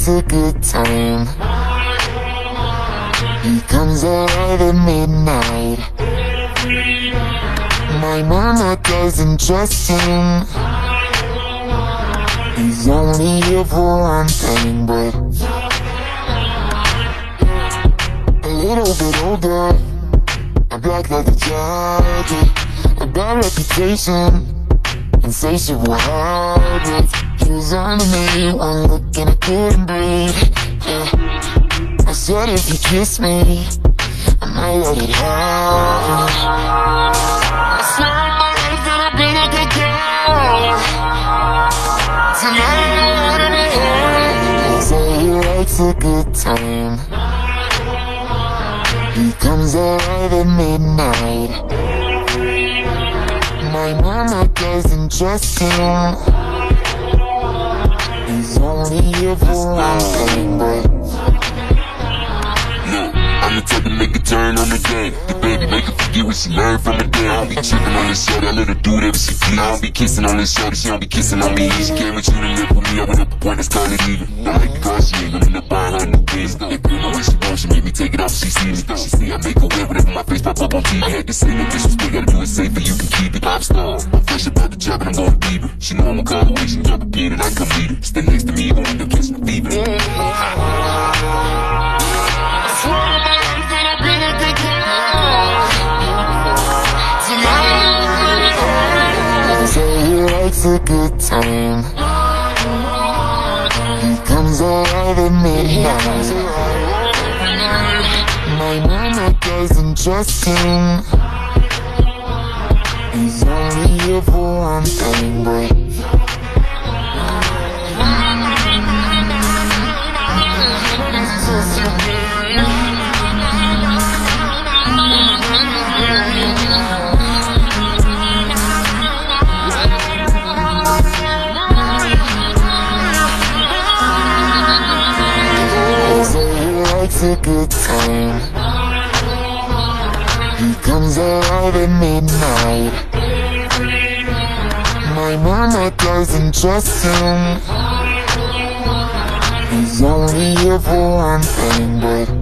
it's a good time. He comes out at midnight. My mama doesn't trust him. He's only here for one thing But A little bit older. A black leather jacket A bad reputation. Insatiable habits on me, one look and I couldn't breathe yeah. I said if you kiss me I might let it out I swear on my I've been a good girl. Tonight I wanna be home He say he likes a good time. He comes alive at midnight. My mama doesn't trust him make a turn on the game. The baby make her forget what she learned from the day. I don't be tripping on this shorty, I let her do whatever she please. I don't be kissing on this shorty, she don't be kissing on me. She came with you to live with me, I went up a point, let's call it even. Don't make the girl, she ain't gonna buying her new biz. If you know what she wants, she make me take it off, she see me. She see I make her wear whatever my face pop up on TV. Had to say no disrespect, gotta do it safer, you can keep it. Pop star, I'm fresh about the job and I'm going deeper. She know I'ma call away, she drop a beat and I come meet her. Stay next to me, even when the likes a good time. He comes alive at midnight. My mama doesn't trust him. He's only here for one thing, but likes a good time. He comes alive at midnight. My mama doesn't trust him. He's only here for one thing, but